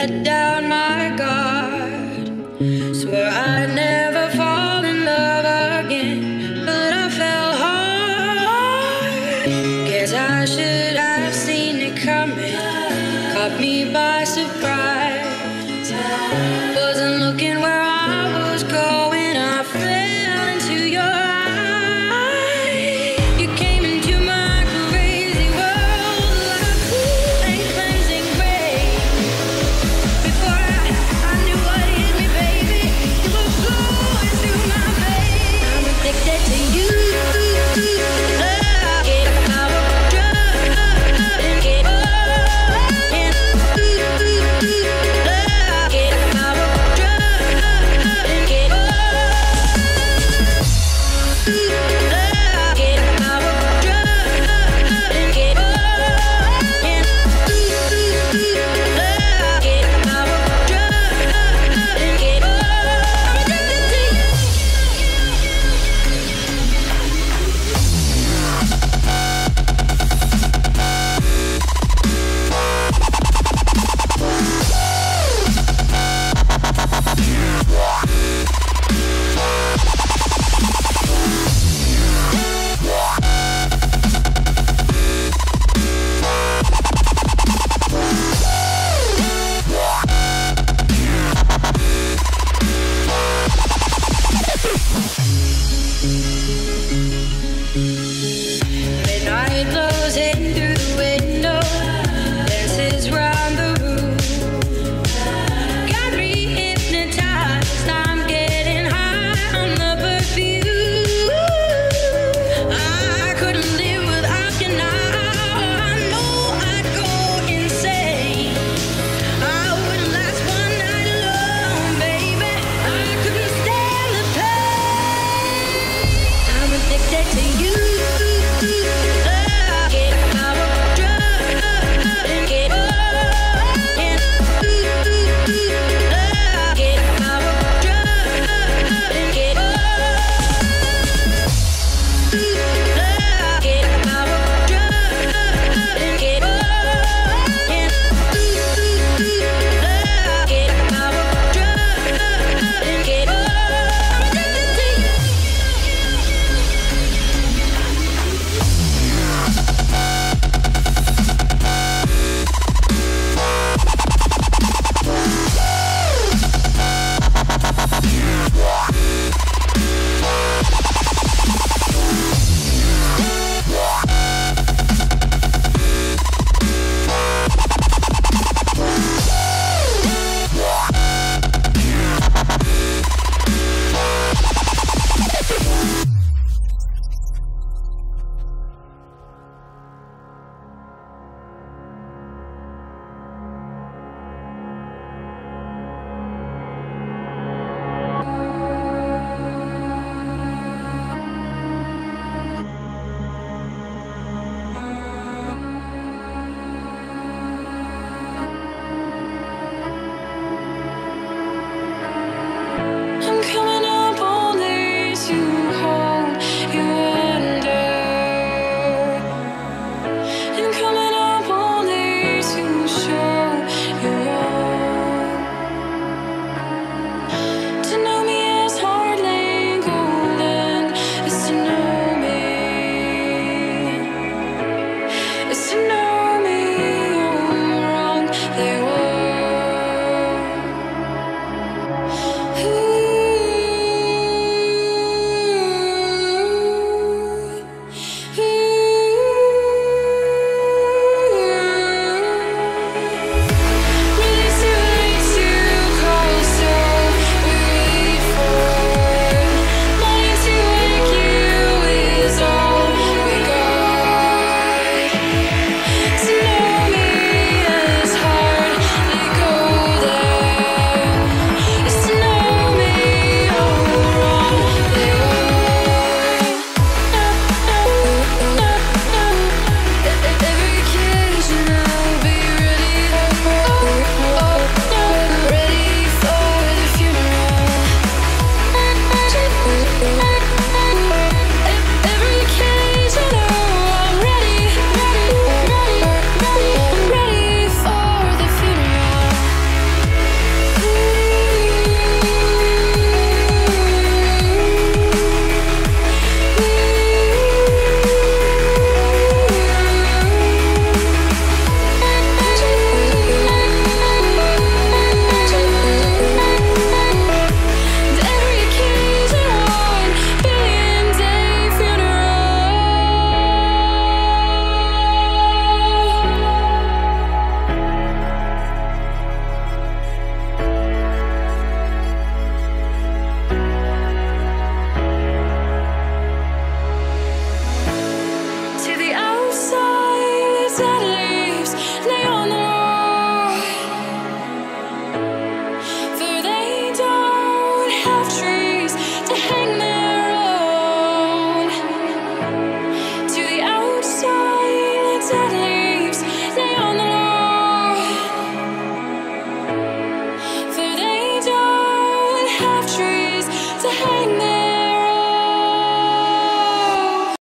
let down my guard. Swear I'd never fall in love again, but I fell hard. Guess I should have seen it coming. Caught me by surprise. Mm-hmm.